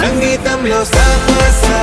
and get los lost